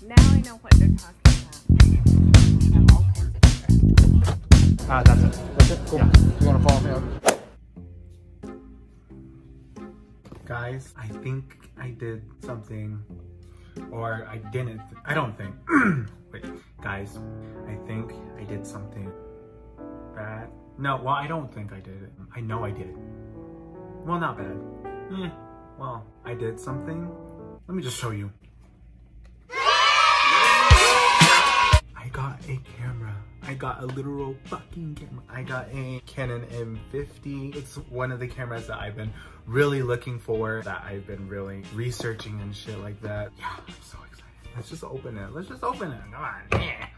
Now I know what they're talking about. Ah, that's it. That's it? Cool. You wanna follow me up? Guys, I think I did something, or I didn't. I don't think. Wait, guys, I think I did something bad. No, well, I don't think I did it. I know I did. Well, not bad. Eh, well, I did something. Let me just show you. I got a camera. I got a literal fucking camera. I got a Canon M50. It's one of the cameras that I've been really looking for, that I've been really researching and shit like that. Yeah, I'm so excited. Let's just open it. Let's just open it. Come on. Yeah.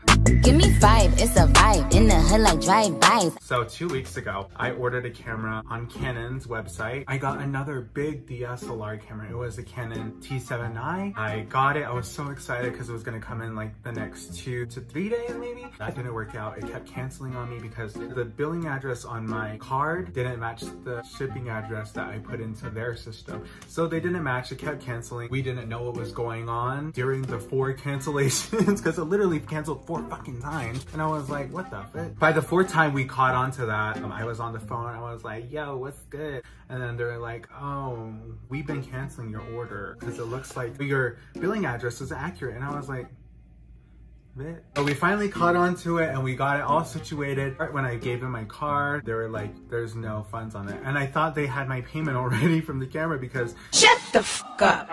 Give me five, it's a vibe. In the hood like drive-bys. So two weeks ago, I ordered a camera on Canon's website. I got another big DSLR camera. It was a Canon T7i. I got it. I was so excited because it was going to come in like the next two to three days maybe. That didn't work out. It kept canceling on me because the billing address on my card didn't match the shipping address that I put into their system. So they didn't match. It kept canceling. We didn't know what was going on during the four cancellations because it literally canceled four fucking times. And I was like, what the fuck? By the fourth time we caught on to that, um, I was on the phone. I was like, yo, what's good? And then they're like, oh, we've been canceling your order because it looks like your billing address is accurate. And I was like, bit. But we finally caught on to it and we got it all situated. Right when I gave them my card, they were like, there's no funds on it. And I thought they had my payment already from the camera because Shut the fuck up.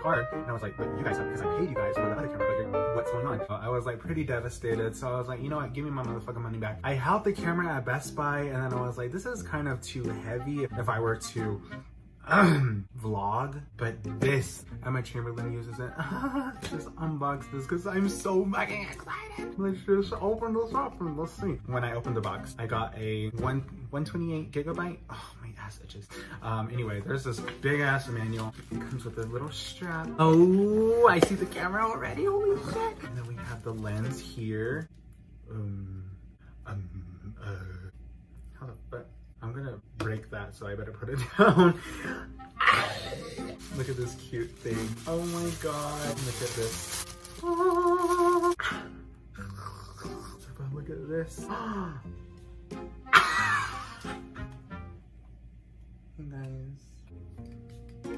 Card. And I was like, but you guys have, because I paid you guys for the other camera, but what's going on? I was like pretty devastated. So I was like, you know what, give me my motherfucking money back. I held the camera at Best Buy and then I was like, this is kind of too heavy if I were to um, vlog, but this Emma Chamberlain uses it. Just unbox this because I'm so fucking excited. Let's just open this up and let's see. When I opened the box, I got a one 128 gigabyte. Oh, ass itches. Um, anyway, there's this big ass manual. It comes with a little strap. Oh, I see the camera already. Holy shit. And then we have the lens here. Um, um, uh, how the fuck? I'm gonna break that, so I better put it down. Look at this cute thing. Oh my god. Look at this. Look at this. Guys. Oh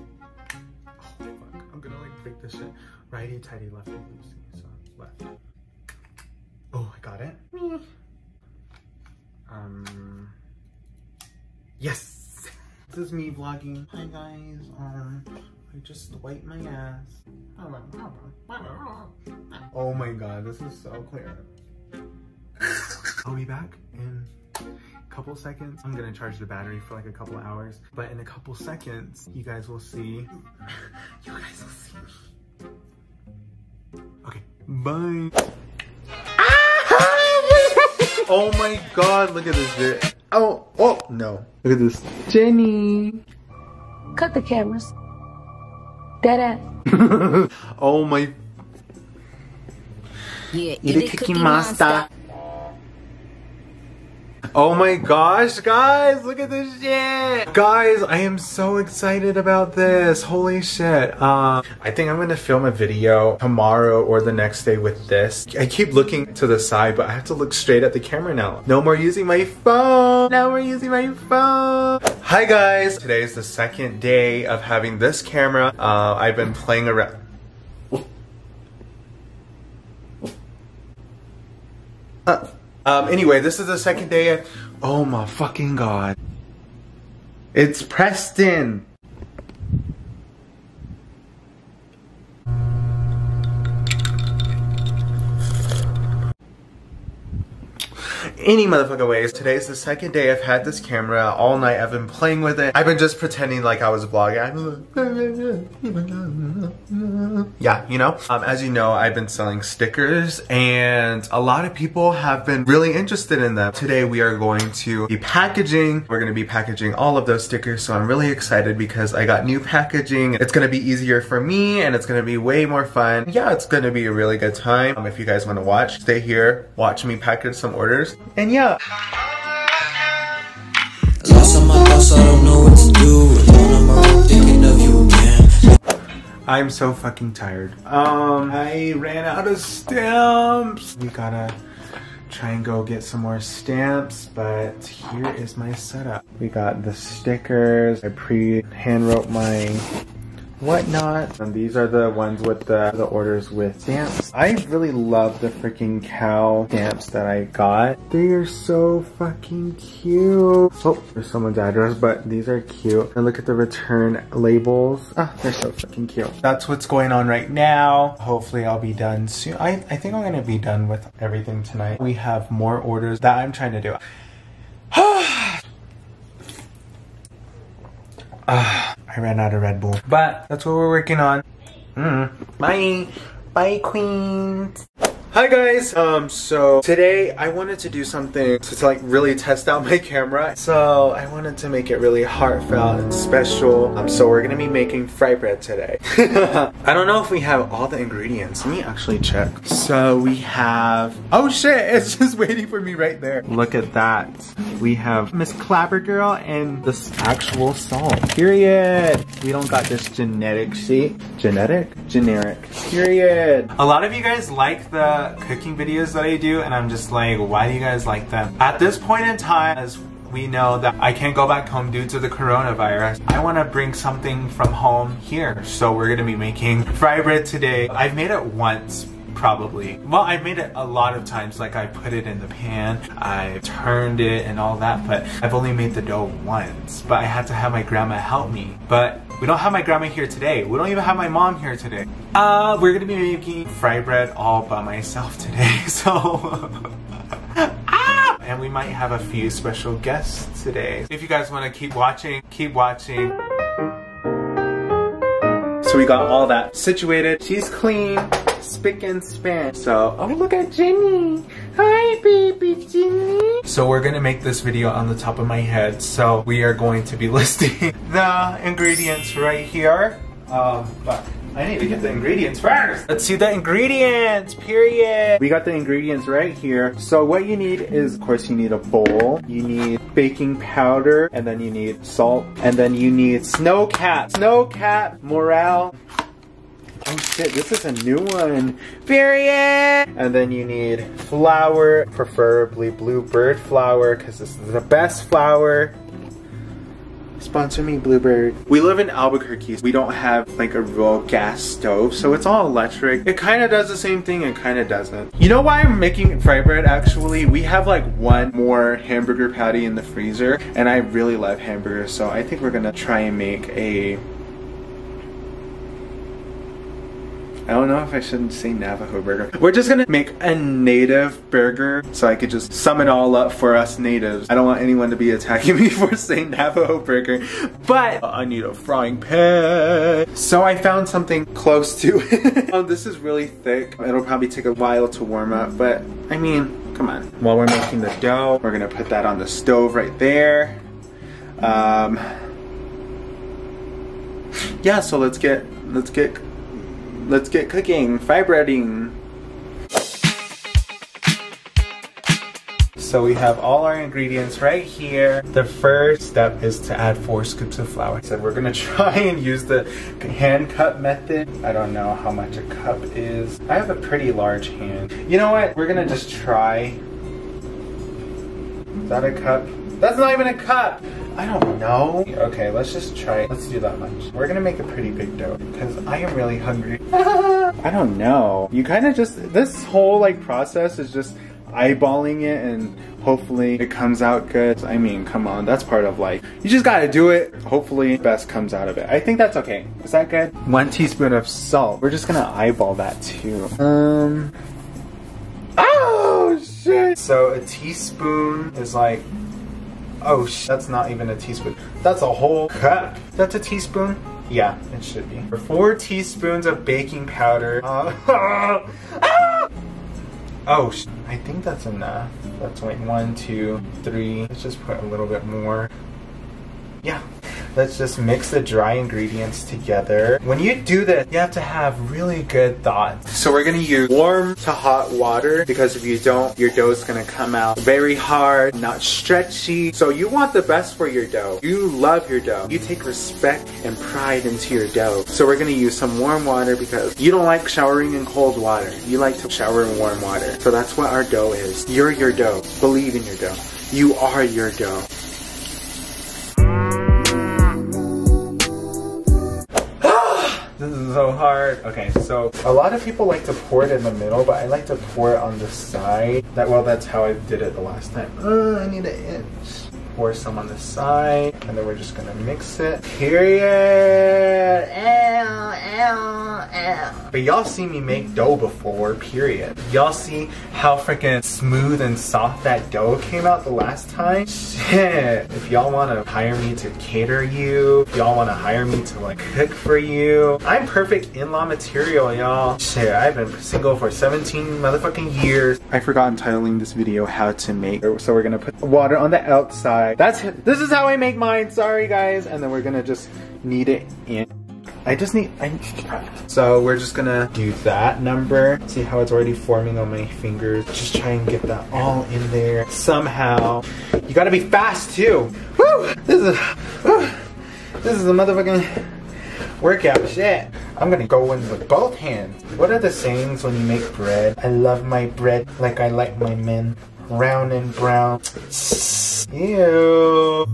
fuck. I'm gonna like break this shit. Righty tighty, lefty loosey. So left. Oh, I got it. Um. Yes! This is me vlogging. Hi guys, um, I just wiped my ass. Oh my god, this is so clear. I'll be back in couple seconds. I'm gonna charge the battery for like a couple hours, but in a couple seconds, you guys will see, you guys will see me. Okay, bye. Ah! Oh my god, look at this shit. Oh, oh, no. Look at this. Jenny. Cut the cameras. Dead ass. oh my. Yeah, Eat a cookie monster. Oh my gosh, guys, look at this shit. Guys, I am so excited about this. Holy shit. Uh, I think I'm gonna film a video tomorrow or the next day with this. I keep looking to the side, but I have to look straight at the camera now. No more using my phone. No more using my phone. Hi guys. Today is the second day of having this camera. Uh, I've been playing around. Uh, um, anyway, this is the second day of, oh my fucking god. It's Preston. Any motherfucker ways. Today's the second day I've had this camera all night. I've been playing with it. I've been just pretending like I was vlogging. Yeah, you know? Um, as you know, I've been selling stickers and a lot of people have been really interested in them. Today we are going to be packaging. We're gonna be packaging all of those stickers. So I'm really excited because I got new packaging. It's gonna be easier for me and it's gonna be way more fun. Yeah, it's gonna be a really good time. Um, if you guys wanna watch, stay here, watch me package some orders. And yeah. Lost on my thoughts, I don't know what to do. Alone on my own, thinking I'm so fucking tired. Um, I ran out of stamps. We gotta try and go get some more stamps, but here is my setup. We got the stickers. I pre-hand wrote my whatnot. And these are the ones with the, the orders with stamps. I really love the freaking cow stamps that I got. They are so fucking cute. Oh, there's someone's address, but these are cute. And look at the return labels. Ah, they're so fucking cute. That's what's going on right now. Hopefully I'll be done soon. I, I think I'm gonna be done with everything tonight. We have more orders that I'm trying to do. Ah, I ran out of Red Bull. But that's what we're working on. Mm. Bye. Bye, queens. Hi guys, um, so today I wanted to do something to, to, like really test out my camera. So I wanted to make it really heartfelt and special. Um, so we're gonna be making fry bread today. I don't know if we have all the ingredients. Let me actually check. So we have, oh shit, it's just waiting for me right there. Look at that. We have Miss Clabber Girl and this actual salt. Period. We don't got this genetic shit. Genetic? Generic. Period. A lot of you guys like the cooking videos that I do and I'm just like, why do you guys like them? At this point in time, as we know that I can't go back home due to the coronavirus. I want to bring something from home here. So we're going to be making fry bread today. I've made it once probably. Well, I've made it a lot of times, like I put it in the pan, I turned it and all that, but I've only made the dough once. But I had to have my grandma help me. But we don't have my grandma here today. We don't even have my mom here today. Uh, we're gonna be making fry bread all by myself today, so... ah! And we might have a few special guests today. If you guys wanna keep watching, keep watching. So we got all that situated. She's clean spick and span. So, oh look at Jenny. Hi baby Jenny. So we're gonna make this video on the top of my head. So we are going to be listing the ingredients right here. Um, but I need to get the ingredients first. Let's see the ingredients, period. We got the ingredients right here. So what you need is, of course, you need a bowl. You need baking powder, and then you need salt, and then you need snow cap. Snow cap, Morrell, Oh shit, this is a new one. Period! And then you need flour, preferably bluebird flour, because this is the best flour. Sponsor me, Bluebird. We live in Albuquerque. We don't have like a real gas stove, so it's all electric. It kind of does the same thing and kind of doesn't. You know why I'm making fry bread actually? We have like one more hamburger patty in the freezer, and I really love hamburgers, so I think we're gonna try and make a I don't know if I shouldn't say Navajo burger. We're just gonna make a native burger so I could just sum it all up for us natives. I don't want anyone to be attacking me for saying Navajo burger, but I need a frying pan. So I found something close to it. oh, this is really thick. It'll probably take a while to warm up, but I mean, come on. While we're making the dough, we're gonna put that on the stove right there. Um, yeah, so let's get, let's get let's get cooking, fry. So we have all our ingredients right here. The first step is to add four scoops of flour. So we're gonna try and use the hand cup method. I don't know how much a cup is. I have a pretty large hand. You know what? We're gonna just try. Is that a cup? That's not even a cup! I don't know. Okay, let's just try. Let's do that much. We're gonna make a pretty big dough because I am really hungry. I don't know. You kind of just, this whole like process is just eyeballing it and hopefully it comes out good. I mean, come on, that's part of life. You just gotta do it. Hopefully best comes out of it. I think that's okay. Is that good? One teaspoon of salt. We're just gonna eyeball that too. Um, oh shit. So a teaspoon is like Oh, that's not even a teaspoon. That's a whole cup. That's a teaspoon? Yeah, it should be. Four teaspoons of baking powder. Uh, oh, I think that's enough. That's like one, two, three. Let's just put a little bit more. Yeah. Let's just mix the dry ingredients together. When you do this, you have to have really good thoughts. So we're gonna use warm to hot water because if you don't, your dough is gonna come out very hard, not stretchy. So you want the best for your dough. You love your dough. You take respect and pride into your dough. So we're gonna use some warm water because you don't like showering in cold water. You like to shower in warm water. So that's what our dough is. You're your dough. Believe in your dough. You are your dough. So hard. Okay, so a lot of people like to pour it in the middle, but I like to pour it on the side. That well, that's how I did it the last time. Uh, I need an inch. Pour some on the side, and then we're just gonna mix it. Period. Ew, ew. But y'all see me make dough before. Period. Y'all see how freaking smooth and soft that dough came out the last time. Shit. If y'all wanna hire me to cater you, y'all wanna hire me to like cook for you, I'm perfect in-law material, y'all. Shit, I've been single for 17 motherfucking years. I forgot entitling this video how to make. So we're gonna put water on the outside. That's this is how I make mine. Sorry guys. And then we're gonna just knead it in. I just need, I So we're just gonna do that number. See how it's already forming on my fingers. Just try and get that all in there somehow. You gotta be fast too. Woo! This is, whew. this is a motherfucking workout shit. I'm gonna go in with both hands. What are the sayings when you make bread? I love my bread like I like my men. Round and brown. Ew.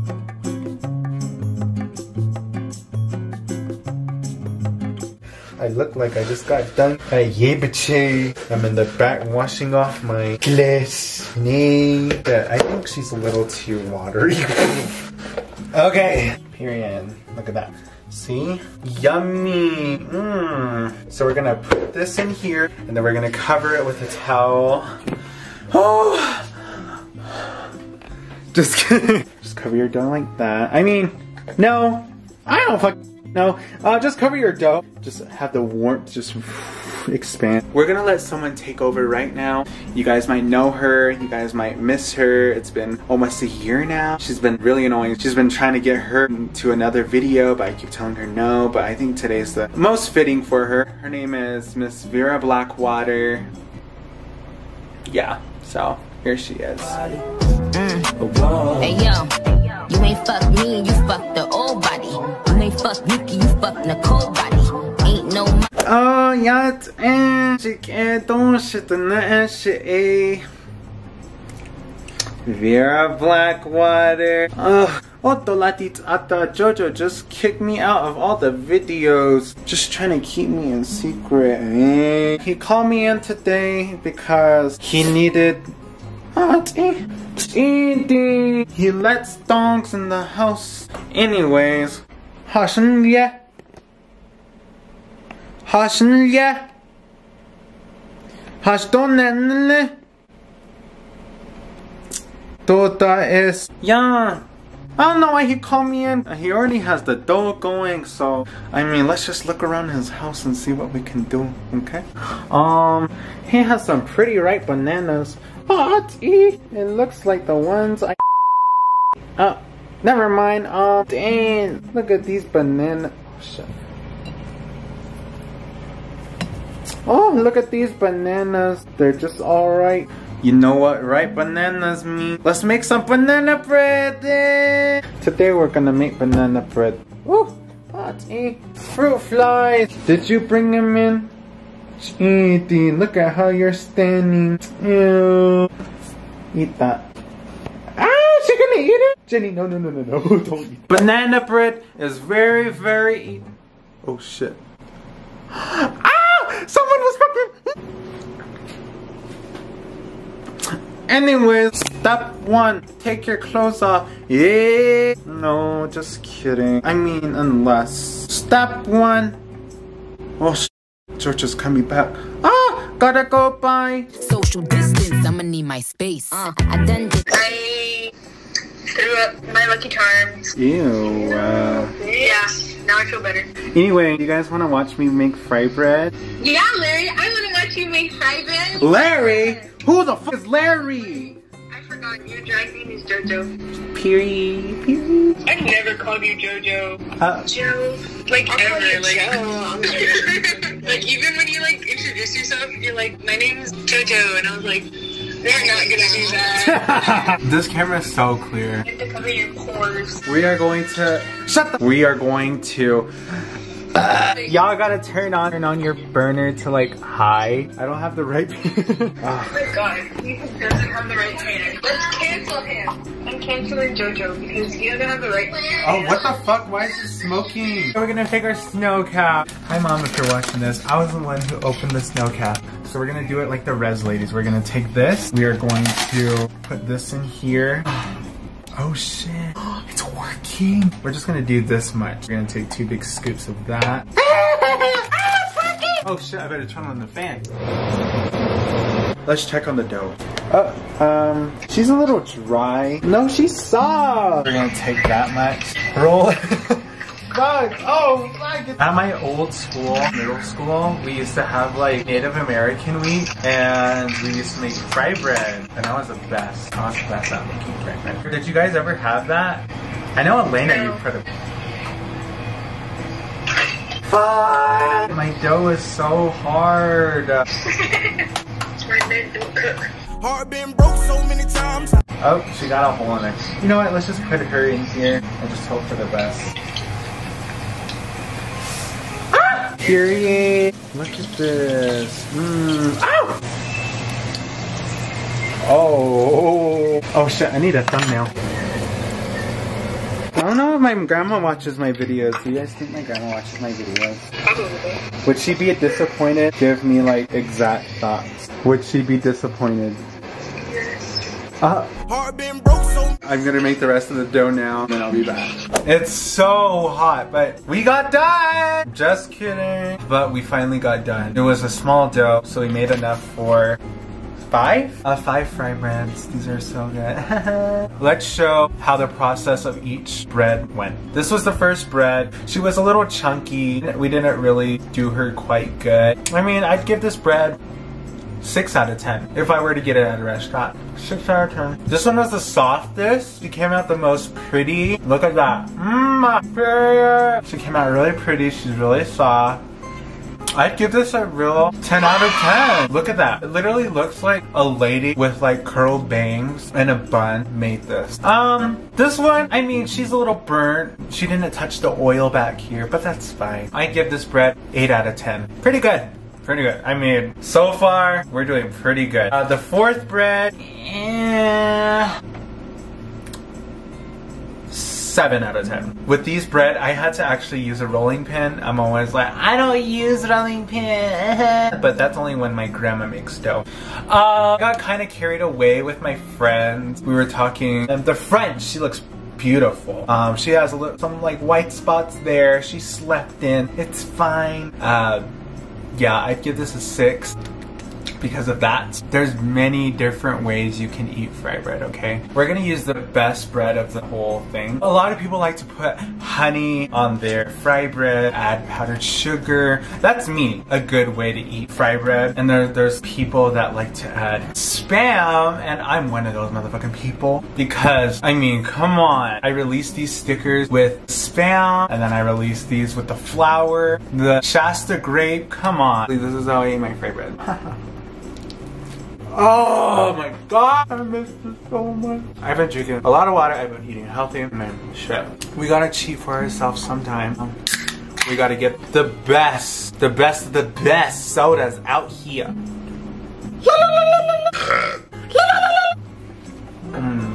I look like I just got done at Yebiche. I'm in the back washing off my glass. Yeah, I think she's a little too watery. okay, period. Look at that. See? Yummy. Mmm. So we're gonna put this in here and then we're gonna cover it with a towel. Oh! Just kidding. Just cover your dough like that. I mean, no. I don't fuck no. Uh, just cover your dough. Just have the warmth just expand. We're gonna let someone take over right now. You guys might know her. You guys might miss her. It's been almost a year now. She's been really annoying. She's been trying to get her to another video, but I keep telling her no. But I think today's the most fitting for her. Her name is Miss Vera Blackwater. Yeah, so here she is. Hey yo, you ain't fuck me, you fuck the old body. Fuck Nikki, you fuck Nicole body. Ain't no Oh, ja, het she can't don't shit in the shit, eh. Vera Blackwater. Ugh. Otto Latit Ata Jojo just kicked me out of all the videos. Just trying to keep me in secret, eh? He called me in today because he needed. Eating. He lets dogs in the house. Anyways. Hashnya. Hashnya. Hashdonenle. Tota is. Yeah. I don't know why he called me in. He already has the dough going, so I mean, let's just look around his house and see what we can do, okay? Um, he has some pretty ripe bananas, but eh, it looks like the ones I. Oh, never mind. Um, dang, look at these banana. Oh. Oh, look at these bananas. They're just alright. You know what ripe bananas mean? Let's make some banana bread! eh? Today we're gonna make banana bread. Ooh, Patty. Fruit flies! Did you bring them in? Cheaty, look at how you're standing. Ew. Eat that. She's gonna eat it? Jenny, no, no, no, no, no, don't eat. Banana bread is very, very. Oh shit. ah! Someone was fucking. Anyways, step one, take your clothes off. Yeah. No, just kidding. I mean, unless. Step one. Oh, sh- George is coming back. Ah, gotta go, bye. social distance. I'ma need my space. Uh, I done did I threw up my Lucky Charms. Ew. Uh, Yeah, now I feel better. anyway, you guys want to watch me make fry bread? Yeah, Larry, I want to watch you make fry bread. Larry? Who the fuck is Larry? I forgot on. Your drag name is JoJo. Period. Period. I never called you JoJo. Uh, Joe. Like I'll call ever. you like, Joe. like even when you like introduce yourself, you're like, my name is JoJo, and I was like, they're not gonna do that. this camera is so clear. you have to cover your pores. We are going to shut the. We are going to. Y'all gotta turn on and on your burner to like high. I don't have the right. Oh my god, he doesn't have the right pan. Let's cancel him. I'm canceling JoJo because he doesn't have the right pan. Oh, what the fuck? Why is it smoking? So we're gonna take our snow cap. Hi, mom, if you're watching this. I was the one who opened the snow cap. So we're gonna do it like the res ladies. We're gonna take this. We are going to put this in here. Oh shit, it's working. We're just gonna do this much. We're gonna take two big scoops of that. Oh shit, I better turn on the fan. Let's check on the dough. Oh, um, she's a little dry. No, she's soft. We're gonna take that much. Roll it. Oh! At my old school, middle school, we used to have like Native American wheat, and we used to make fry bread, and that was the best. I was the best at making fry bread. Did you guys ever have that? I know Elena, you put a. Fuck! My dough is so hard. My men don't cook. Heart been broke so many times. Oh, she got a hole in it. You know what? Let's just put her in here and just hope for the best. Ah! Period. Look at this. Mmm. Ow! Oh. Oh shit, I need a thumbnail. I don't know if my grandma watches my videos. Do you guys think my grandma watches my videos? Would she be disappointed? Give me like exact thoughts. Would she be disappointed? Uh, Heart been broke so I'm gonna make the rest of the dough now, and then I'll be back. It's so hot, but we got done! Just kidding. But we finally got done. It was a small dough, so we made enough for five? Uh, five fry breads. These are so good. Let's show how the process of each bread went. This was the first bread. She was a little chunky. We didn't really do her quite good. I mean, I'd give this bread 6 out of 10 if I were to get it at a restaurant. 6 out of 10. This one was the softest. She came out the most pretty. Look at that. Mmm. She came out really pretty. She's really soft. I'd give this a real 10 out of 10. Look at that. It literally looks like a lady with like curled bangs and a bun made this. Um, this one, I mean, she's a little burnt. She didn't touch the oil back here, but that's fine. I give this bread 8 out of 10. Pretty good. Pretty good. I mean, so far, we're doing pretty good. Uh, the fourth bread, eh, 7 out of 10. With these bread, I had to actually use a rolling pin. I'm always like, I don't use rolling pin. but that's only when my grandma makes dough. Uh, I got kind of carried away with my friends. We were talking, and the French, she looks beautiful. Um, she has some like white spots there. She slept in. It's fine. Uh, yeah, I'd give this a six because of that. There's many different ways you can eat fry bread, okay? We're gonna use the best bread of the whole thing. A lot of people like to put honey on their fry bread, add powdered sugar. That's me, a good way to eat fry bread. And there, there's people that like to add spam, and I'm one of those motherfucking people because, I mean, come on. I released these stickers with spam, and then I released these with the flour, the Shasta grape. Come on. This is how I eat my fry bread. Oh my god, I miss this so much. I've been drinking a lot of water, I've been eating healthy, man, shit. We gotta cheat for ourselves sometime. We gotta get the best, the best of the best sodas out here. Mm.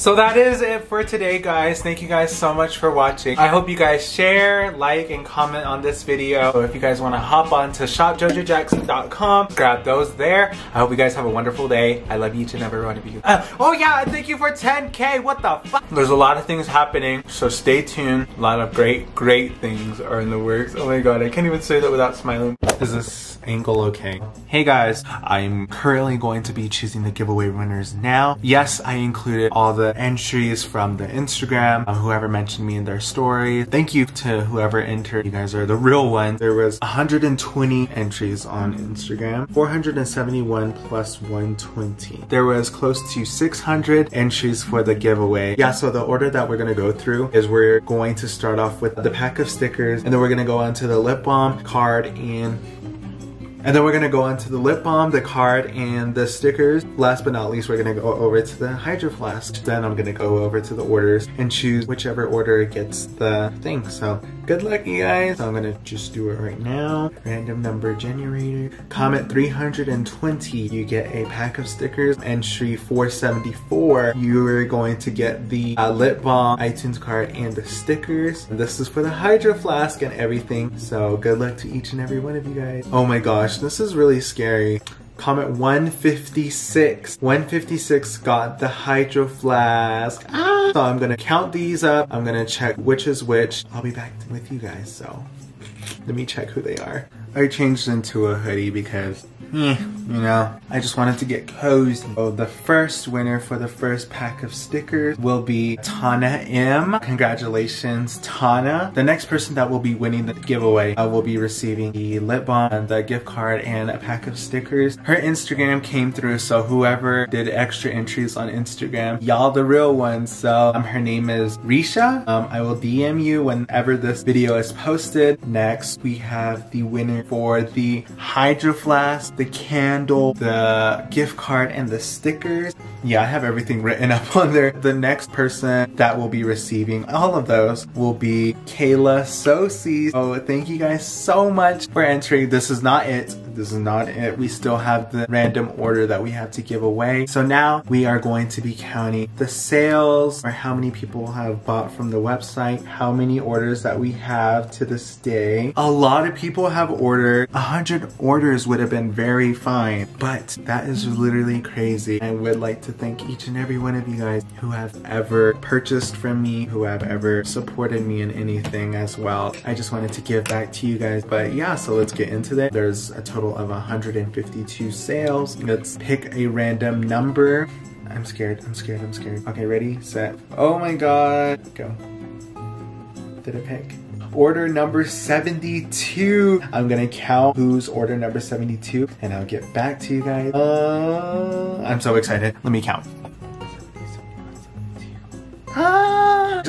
So that is it for today, guys. Thank you guys so much for watching. I hope you guys share, like, and comment on this video. If you guys want to hop on to shopjojojackson.com, grab those there. I hope you guys have a wonderful day. I love each and every one of you. Uh, oh yeah, thank you for 10K. What the fuck? There's a lot of things happening, so stay tuned. A lot of great, great things are in the works. Oh my god, I can't even say that without smiling. Is this angle okay? Hey guys, I'm currently going to be choosing the giveaway winners now. Yes, I included all the entries from the Instagram, um, whoever mentioned me in their story. Thank you to whoever entered. You guys are the real ones. There was 120 entries on Instagram, 471 plus 120. There was close to 600 entries for the giveaway. Yeah, so the order that we're gonna go through is we're going to start off with the pack of stickers and then we're gonna go on to the lip balm card and and then we're gonna go on to the lip balm, the card, and the stickers. Last but not least, we're gonna go over to the Hydro Flask. Then I'm gonna go over to the orders and choose whichever order gets the thing. So good luck, you guys. So I'm gonna just do it right now. Random number generator. Comment 320, you get a pack of stickers. Entry 474, you're going to get the uh, lip balm, iTunes card, and the stickers. This is for the Hydro Flask and everything. So good luck to each and every one of you guys. Oh my gosh, this is really scary. Comment 156. 156 got the Hydro Flask. Ah! So I'm gonna count these up. I'm gonna check which is which. I'll be back with you guys, so let me check who they are. I changed into a hoodie because, eh, you know, I just wanted to get cozy. So the first winner for the first pack of stickers will be Tana M. Congratulations, Tana. The next person that will be winning the giveaway uh, will be receiving the lip balm, and the gift card, and a pack of stickers. Her Instagram came through, so whoever did extra entries on Instagram, y'all the real ones. So um, her name is Risha. Um, I will DM you whenever this video is posted. Next, we have the winner for the Hydro Flask, the candle, the gift card, and the stickers. Yeah, I have everything written up on there. The next person that will be receiving all of those will be Kayla Sosi. Oh, thank you guys so much for entering. This is not it. This is not it. We still have the random order that we have to give away. So now we are going to be counting the sales or how many people have bought from the website, how many orders that we have to this day. A lot of people have ordered. A hundred orders would have been very fine, but that is literally crazy. I would like to thank each and every one of you guys who have ever purchased from me, who have ever supported me in anything as well. I just wanted to give back to you guys. But yeah, so let's get into it. There's a total of 152 sales. Let's pick a random number. I'm scared, I'm scared, I'm scared. Okay, ready, set. Oh my god. Go. Did it pick? Order number 72. I'm gonna count who's order number 72 and I'll get back to you guys. Uh, I'm so excited. Let me count.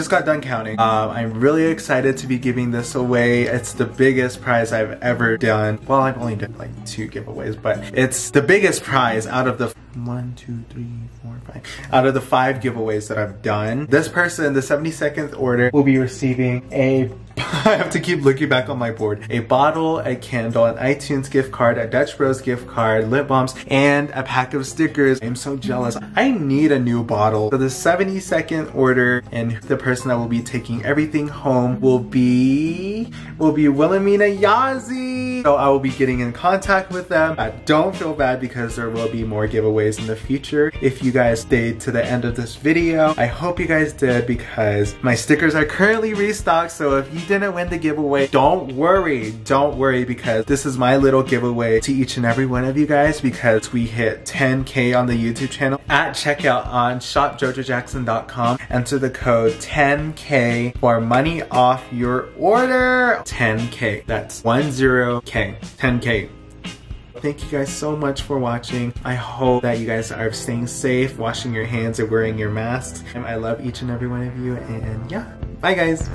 Just got done counting. Um, I'm really excited to be giving this away. It's the biggest prize I've ever done. Well, I've only done like two giveaways, but it's the biggest prize out of the one, two, three, four, five. Out of the five giveaways that I've done, this person, the 72nd order, will be receiving a I have to keep looking back on my board. A bottle, a candle, an iTunes gift card, a Dutch Bros gift card, lip balms, and a pack of stickers. I'm so jealous. I need a new bottle. So the 72nd order and the person that will be taking everything home will be will be Wilhelmina Yazi. So I will be getting in contact with them. I don't feel bad because there will be more giveaways in the future. If you guys stayed to the end of this video, I hope you guys did because my stickers are currently restocked. So if you didn't win the giveaway, don't worry. Don't worry because this is my little giveaway to each and every one of you guys because we hit 10k on the YouTube channel. At checkout on shopjojojackson.com, enter the code 10k for money off your order. 10k. That's 10k. 10k. Thank you guys so much for watching. I hope that you guys are staying safe, washing your hands and wearing your masks. I love each and every one of you and yeah, bye guys.